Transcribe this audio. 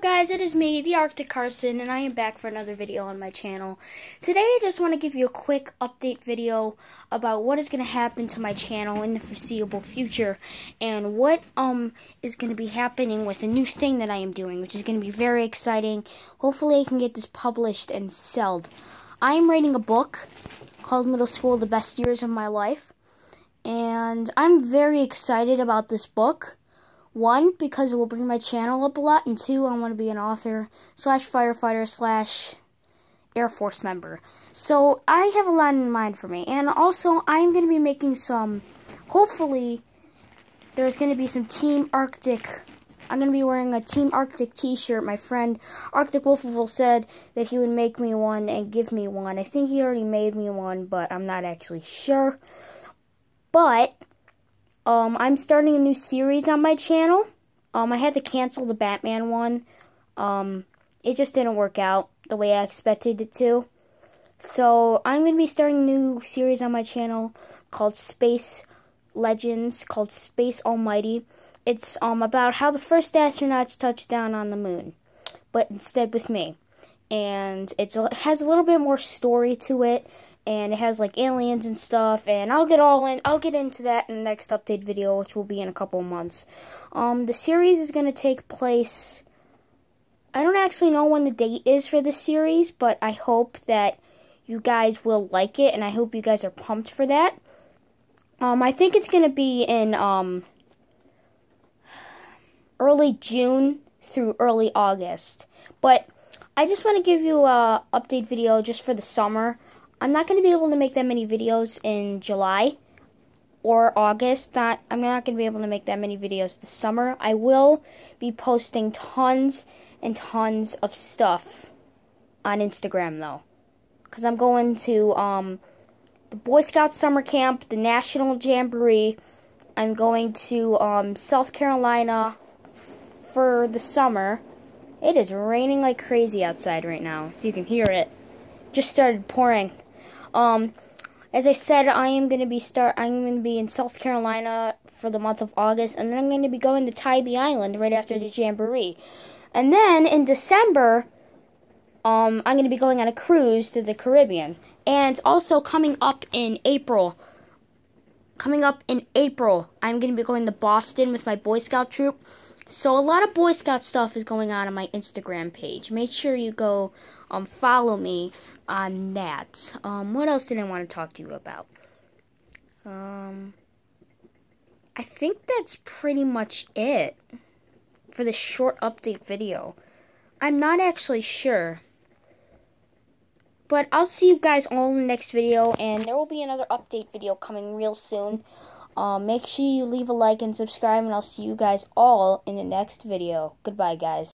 guys, it is me, the Arctic Karsen, and I am back for another video on my channel. Today I just want to give you a quick update video about what is going to happen to my channel in the foreseeable future, and what um is going to be happening with a new thing that I am doing, which is going to be very exciting. Hopefully I can get this published and sold. I am writing a book called Middle School, The Best Years of My Life, and I'm very excited about this book. One, because it will bring my channel up a lot, and two, I want to be an author slash firefighter slash Air Force member. So I have a lot in mind for me, and also I'm going to be making some. Hopefully, there's going to be some Team Arctic. I'm going to be wearing a Team Arctic T-shirt. My friend Arctic Wolfable said that he would make me one and give me one. I think he already made me one, but I'm not actually sure. But um, I'm starting a new series on my channel. Um, I had to cancel the Batman one. Um, it just didn't work out the way I expected it to. So I'm going to be starting a new series on my channel called Space Legends, called Space Almighty. It's um about how the first astronauts touched down on the moon, but instead with me. And it's it has a little bit more story to it and it has like aliens and stuff and I'll get all in I'll get into that in the next update video which will be in a couple months. Um the series is going to take place I don't actually know when the date is for this series, but I hope that you guys will like it and I hope you guys are pumped for that. Um I think it's going to be in um early June through early August. But I just want to give you a update video just for the summer I'm not going to be able to make that many videos in July or August. Not I'm not going to be able to make that many videos this summer. I will be posting tons and tons of stuff on Instagram though. Cuz I'm going to um the Boy Scout summer camp, the National Jamboree. I'm going to um South Carolina for the summer. It is raining like crazy outside right now, if you can hear it. Just started pouring. Um, as I said, I am going to be start. I'm to be in South Carolina for the month of August, and then I'm going to be going to Tybee Island right after the jamboree, and then in December, um, I'm going to be going on a cruise to the Caribbean, and also coming up in April. Coming up in April, I'm going to be going to Boston with my Boy Scout troop. So a lot of Boy Scout stuff is going on on my Instagram page. Make sure you go um, follow me on that. Um, what else did I want to talk to you about? Um, I think that's pretty much it for the short update video. I'm not actually sure. But I'll see you guys all in the next video, and there will be another update video coming real soon. Um, make sure you leave a like and subscribe, and I'll see you guys all in the next video. Goodbye, guys.